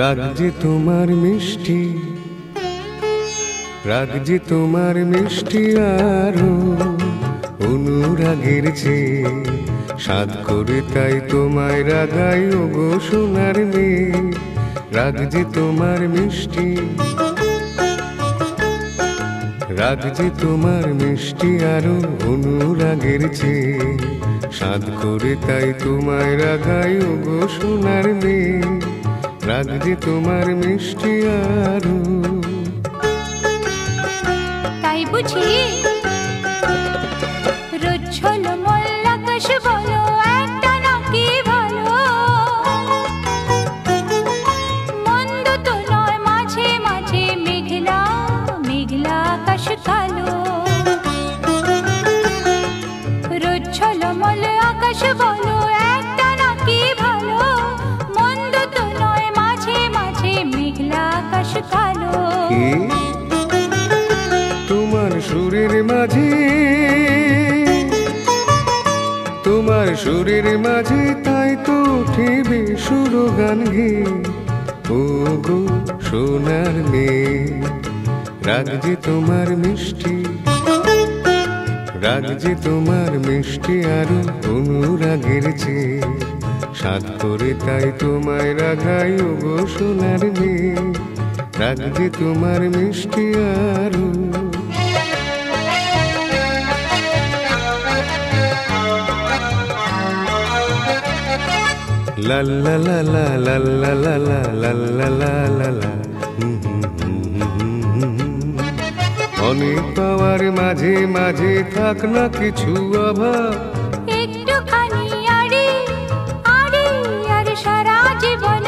রাগ যে তোমার মিষ্টি, রাগ যে তোমার মিষ্টি আরও অনুরাগের চেয়ে সাদ করে তাই তোমায় রাগাই ও গো সোনার মেয়ে। রাগ যে তোমার মিষ্টি, রাগ যে তোমার মিষ্টি আরও অনুরাগের চেয়ে সাদ করে তাই তোমায় রাগাই ও গো সোনার মেয়ে। রাগ যে তোমার মিষ্টি আরু। তাই বুঝি রোজ হলো মল্লাকাশ বলো সুরের মাঝে। তোমার সুরের মাঝে তাই তো উঠিবে সুর গান গে। ও গো সোনার মেয়ে, রাগ যে তোমার মিষ্টি। রাগ যে তোমার মিষ্টি আরও অনুরাগের চেয়ে। সাত করে তাই তোমায় রাগাই ও গো সোনার মেয়ে। রাগ যে তোমার মিষ্টি আরও লা লা লা লা লা লা লা লা লা লা লা লা লা হুম হুম হুম হুম হুম হুম। অনেক পাওয়ার মাঝে মাঝে থাক না কিছু অভাব একটুখানি আরে আরে আর সারা জীবন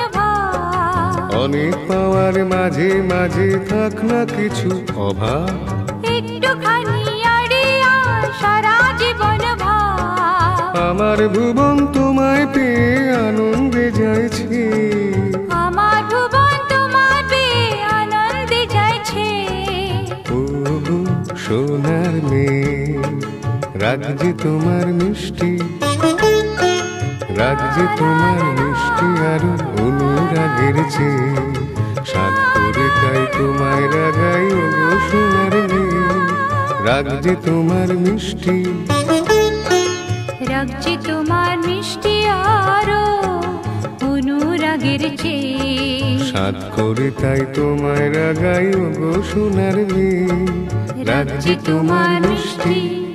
অনেক পাওয়ার মাঝে মাঝে থাক না কিছু অভাব একটুখানি আর সারা জীবন আমার ভুবন তোমায় পেয়ে সোনার মেয়ে রাগ যে তোমার মিষ্টি রাগ যে তোমার মিষ্টি আরও অনুরাগের চেয়ে সাত করে তাই তোমায় রাগাই ও সোনার মেয়ে রাগ যে তোমার মিষ্টি। রাগছে তোমার মিষ্টি সাত করে তাই তোমায় রাগাই গো সোনার রাজ্যে তোমার মিষ্টি।